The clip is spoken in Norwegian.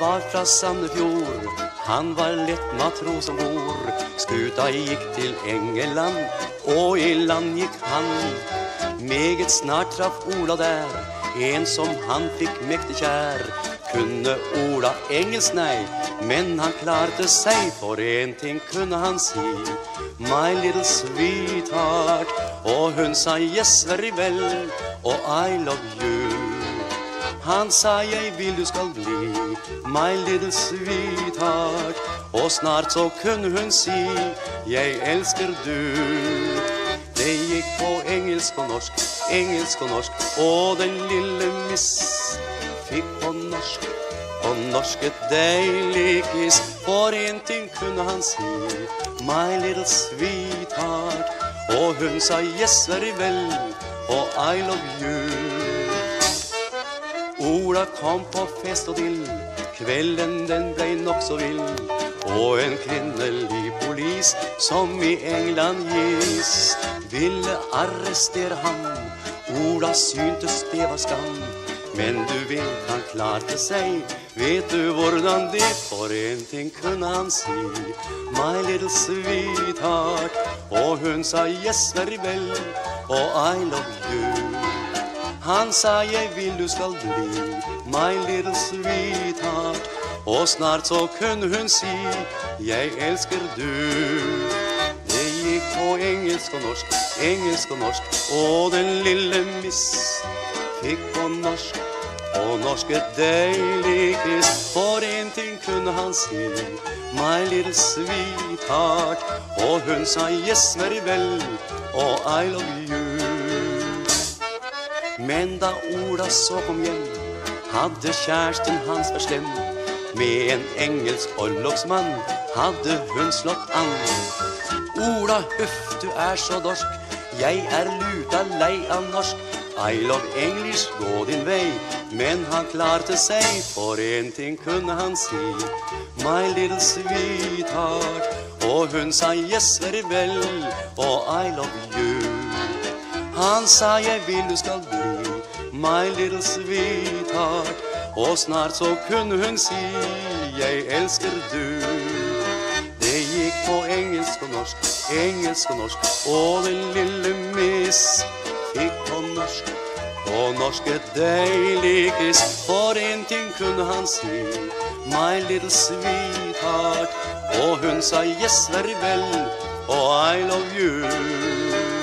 var fra Sandefjord. Han var lett matros om bord. Skuta gikk til Engeland, og i land gikk han. Meget snart traff Ola der, en som han fikk mektig kjær. Kunne Ola engelsk, nei, men han klarte seg, for en ting kunne han si. My little sweetheart, og hun sa yes very well, og I love you. Han sa jeg vil du skal bli my little sweetheart. Og snart så kunne hun si jeg elsker du. Det gikk på engelsk og norsk, engelsk og norsk. Og den lille miss fikk på norsk, på norsk et deilig kiss. For en ting kunne han si, my little sweetheart. Og hun sa yes very well, og I love you. Ola kom på fest og dill, kvelden den blei nokså vill. Og en kvinnelig polis som i England gis, ville arrestere ham. Ola syntes det var skam. Men du vet han klarte seg, vet du hvordan det For en ting kunne han si, my little sweetheart. Og hun sa yes very well, og I love you. Han sa jeg vil du skal bli my little sweetheart. Og snart så kunne hun si jeg elsker du. Det gikk på engelsk og norsk, engelsk og norsk. Og den lille miss fikk på norsk. Og norsk et deilig kyss. For en ting kunne han si, my little sweetheart. Og hun sa yes very well, og I love you. Men da Ola så kom hjem, hadde kjæresten hans vært slem. Med en engelsk orlogsmann hadde hun slått an. Ola, huff, du er så dorsk, jeg er luta lei av norsk. I love English, gå din vei. Men han klarte seg, for en ting kunne han si. My little sweetheart. Og hun sa yes very well, og I love you. Han sa jeg vil du skal bli my little sweetheart. Og snart så kunne hun si jeg elsker du. Det gikk på engelsk og norsk, engelsk og norsk. Og den lille miss fikk på norsk. På norsk et deilig kiss. For en ting kunne han si, my little sweetheart. Og hun sa yes very well, og I love you.